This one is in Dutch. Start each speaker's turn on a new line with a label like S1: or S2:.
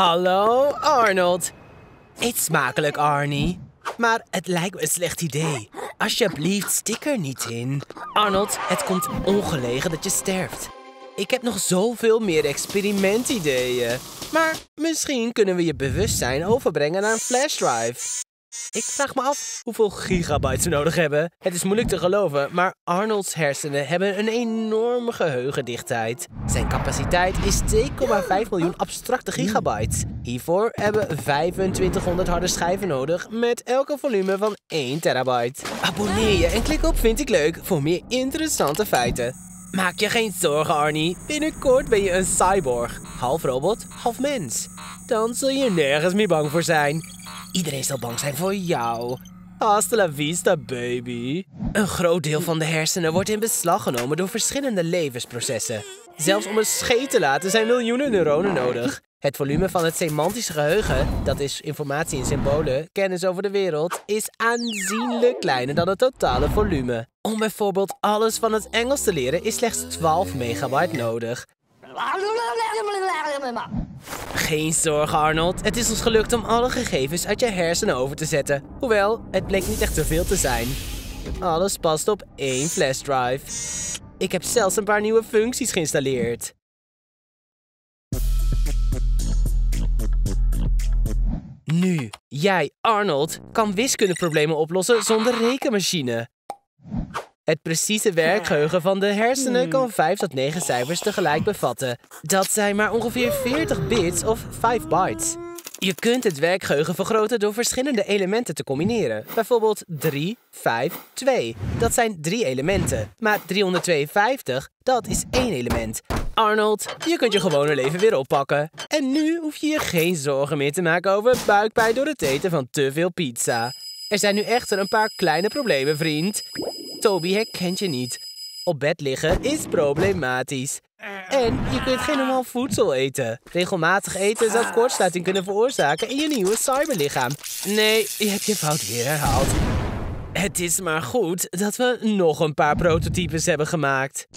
S1: Hallo, Arnold. Eet smakelijk, Arnie. Maar het lijkt me een slecht idee. Alsjeblieft, stik er niet in. Arnold, het komt ongelegen dat je sterft. Ik heb nog zoveel meer experimentideeën. Maar misschien kunnen we je bewustzijn overbrengen naar een flashdrive. Ik vraag me af hoeveel gigabytes we nodig hebben. Het is moeilijk te geloven, maar Arnold's hersenen hebben een enorme geheugendichtheid. Zijn capaciteit is 2,5 miljoen abstracte gigabytes. Hiervoor hebben we 2500 harde schijven nodig met elke volume van 1 terabyte. Abonneer je en klik op Vind ik leuk voor meer interessante feiten. Maak je geen zorgen, Arnie. Binnenkort ben je een cyborg. Half robot, half mens. Dan zul je nergens meer bang voor zijn. Iedereen zal bang zijn voor jou. Hasta la vista, baby. Een groot deel van de hersenen wordt in beslag genomen door verschillende levensprocessen. Zelfs om een scheet te laten zijn miljoenen neuronen nodig. Het volume van het semantische geheugen, dat is informatie in symbolen, kennis over de wereld, is aanzienlijk kleiner dan het totale volume. Om bijvoorbeeld alles van het Engels te leren is slechts 12 megabyte nodig. Geen zorgen, Arnold. Het is ons gelukt om alle gegevens uit je hersenen over te zetten. Hoewel, het bleek niet echt zoveel te zijn. Alles past op één flashdrive. Ik heb zelfs een paar nieuwe functies geïnstalleerd. Nu, jij, Arnold, kan wiskundeproblemen oplossen zonder rekenmachine. Het precieze werkgeheugen van de hersenen kan 5 tot 9 cijfers tegelijk bevatten. Dat zijn maar ongeveer 40 bits of 5 bytes. Je kunt het werkgeheugen vergroten door verschillende elementen te combineren. Bijvoorbeeld 3, 5, 2. Dat zijn drie elementen. Maar 352, dat is één element. Arnold, je kunt je gewone leven weer oppakken. En nu hoef je je geen zorgen meer te maken over buikpijn door het eten van te veel pizza. Er zijn nu echter een paar kleine problemen, vriend. Toby herkent je niet. Op bed liggen is problematisch. En je kunt geen normaal voedsel eten. Regelmatig eten zou kortsluiting kunnen veroorzaken in je nieuwe cyberlichaam. Nee, je hebt je fout weer herhaald. Het is maar goed dat we nog een paar prototypes hebben gemaakt.